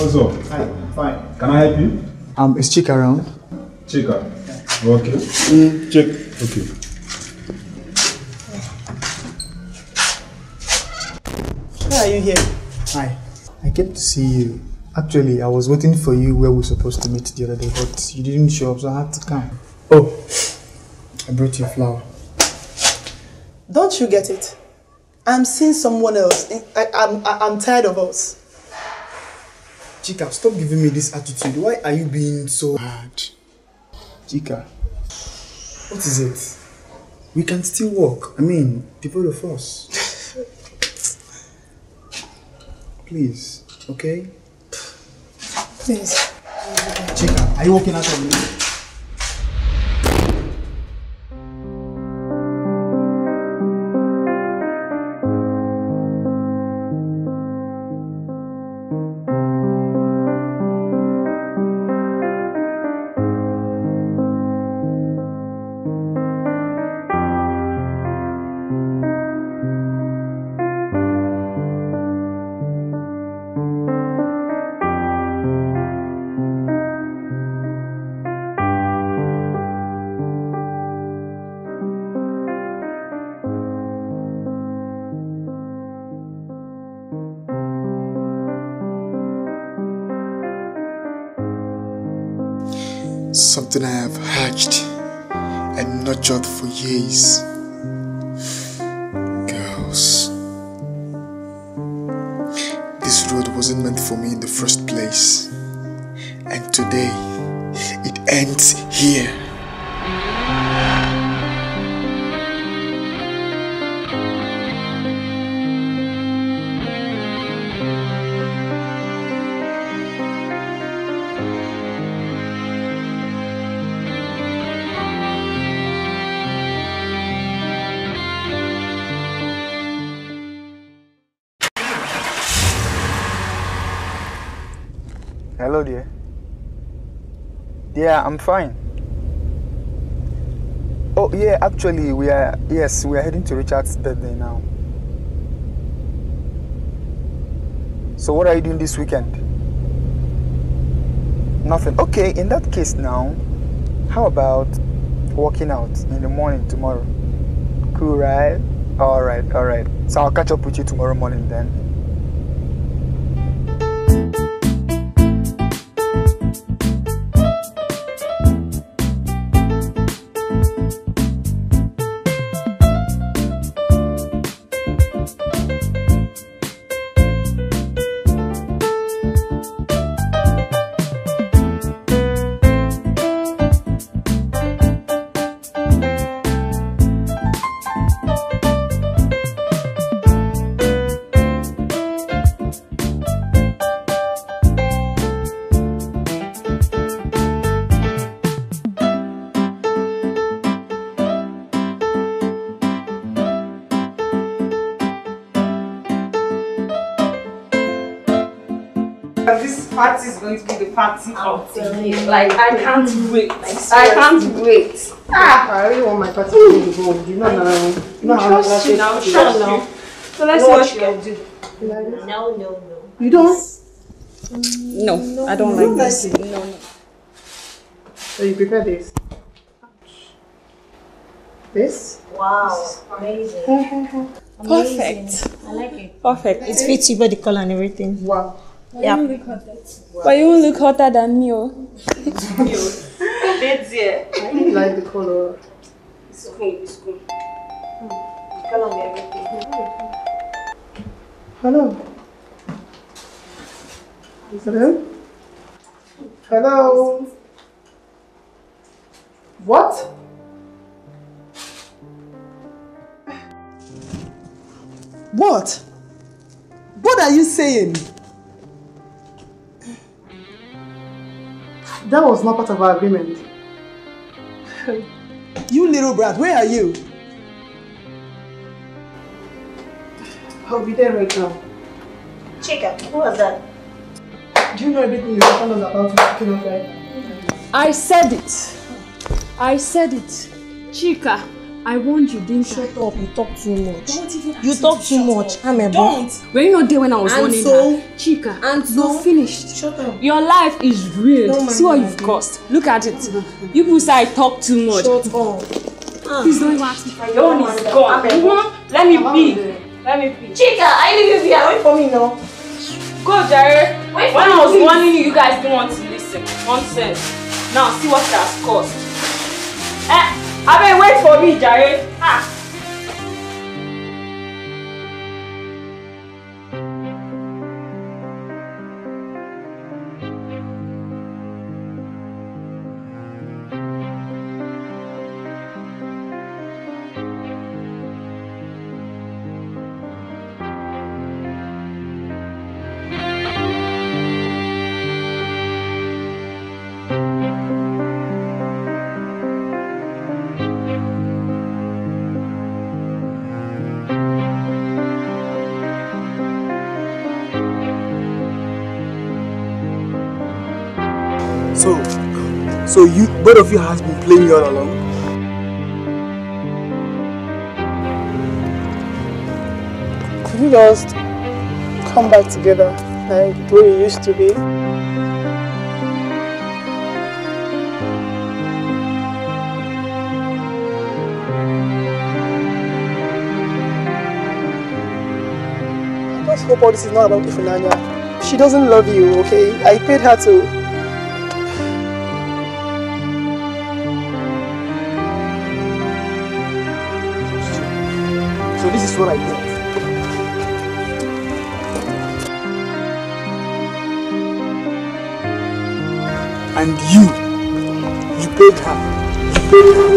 What's up? Hi, fine. Can I help you? Um, is Chick around? Chika. Okay. Mm, check. Okay. Why are you here? Hi. I came to see you. Actually, I was waiting for you where we were supposed to meet the other day, but you didn't show up, so I had to come. Oh, I brought you a flower. Don't you get it? I'm seeing someone else. I, I'm, I'm tired of us. Chika, stop giving me this attitude. Why are you being so hard? Chika, what is it? We can still walk. I mean, the both of us. Please, okay? Please. Chika, are you walking out of me? Something I have hatched and nurtured for years. Girls. This road wasn't meant for me in the first place. And today, it ends here. Hello. Yeah, I'm fine. Oh, yeah, actually, we are, yes, we are heading to Richard's birthday now. So, what are you doing this weekend? Nothing. Okay, in that case, now, how about working out in the morning tomorrow? Cool, right? All right, all right. So, I'll catch up with you tomorrow morning then. Party is going to be the party of the year. Like, I can't wait. I can't wait. Ah, I really want my party to be gold. You know now. You know trust you now, trust you. So let's What watch you your do. No, no, no. You don't? No, I don't You like this. it? No, no. So you prepare this. This? Wow, amazing. Perfect. I like it. Perfect. It fits you body color and everything. Wow. Yeah. But you look hotter than me. Oh. I really like the color. It's cool. It's cool. Color and everything. Hello. Hello? Hello? What? What? What are you saying? That was not part of our agreement. you little brat, where are you? I'll be there right now. Chika, who was that? Do you know everything you happened us about to kill us, right? I said it. I said it. Chika, I warned you, didn't Shut I? up, you talk too much. Don't even You talk to too much. up. I'm a Don't. Were you not there when I was And warning so? her? Chica, And you're so? finished. Shut up. Your life is ruined. Mind See what you've caused. Look at it. You people say I talk too much. Shut up. Please don't even ask me. Your own is gone. You want? Let me be. Let me be. Chica, I leave you here. Wait for me now. Go, Jared. Wait when for I was warning you, you guys didn't want to listen. Nonsense. Now see what it has caused. Eh, I mean, wait for me, Jared. Ah. So, so you, both of you has been playing me all along. Could we just come back together like the way we used to be? I just hope all this is not about Ifunanya. She doesn't love you, okay? I paid her to. So this is what I get. And you, you paid her. You paid her.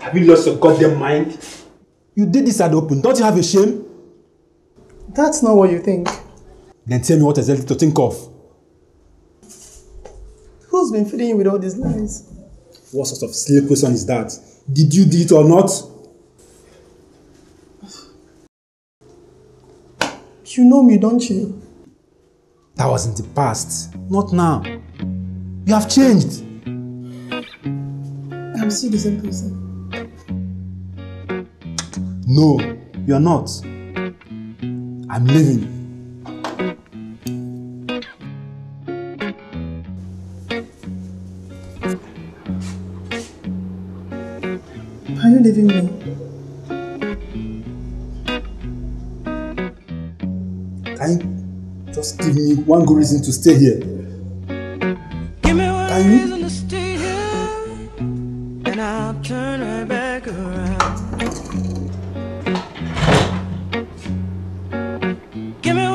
Have you lost your goddamn mind? You did this at open. Don't you have a shame? That's not what you think. Then tell me what exactly to think of. Who's been feeding you with all these lies? What sort of silly question is that? Did you do it or not? You know me, don't you? That was in the past, not now. You have changed. I'm still the same person. No, you're not. I'm leaving. You leaving me? Can you just give me one good reason to stay here? Give me one Can you? reason to stay here, and I'll turn right back around. Give me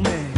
to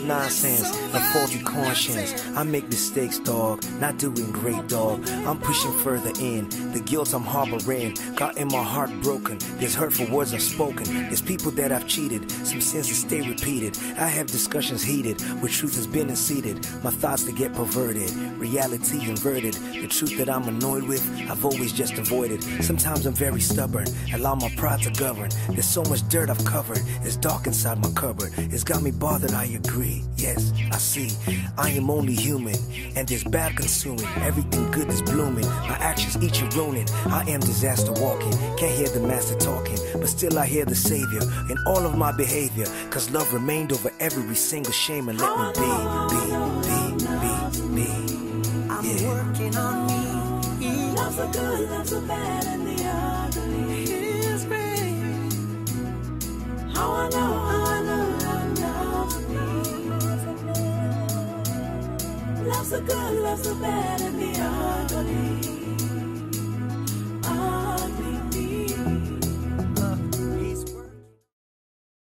much nonsense, a faulty conscience. I make mistakes, dog, not doing great, dog. I'm pushing further in, the guilt I'm harboring. Got in my heart broken, there's hurtful words I've spoken. There's people that I've cheated, some sins that stay repeated. I have discussions heated, where truth has been unseated. My thoughts that get perverted, reality inverted. The truth that I'm annoyed with, I've always just avoided. Sometimes I'm very stubborn, allow my pride to govern. There's so much dirt I've covered, it's dark inside my cupboard. It's got me bothered, I agree. Yes, I see. I am only human, and there's bad consuming. Everything good is blooming. My actions each are ruining. I am disaster walking. Can't hear the master talking, but still I hear the savior in all of my behavior. Cause love remained over every single shame and let me be, be, be, be, be. I'm Yeah. working on me. Love's the good, love's the bad, and the ugly. Great. How I know, The good love's so bad and the ugly.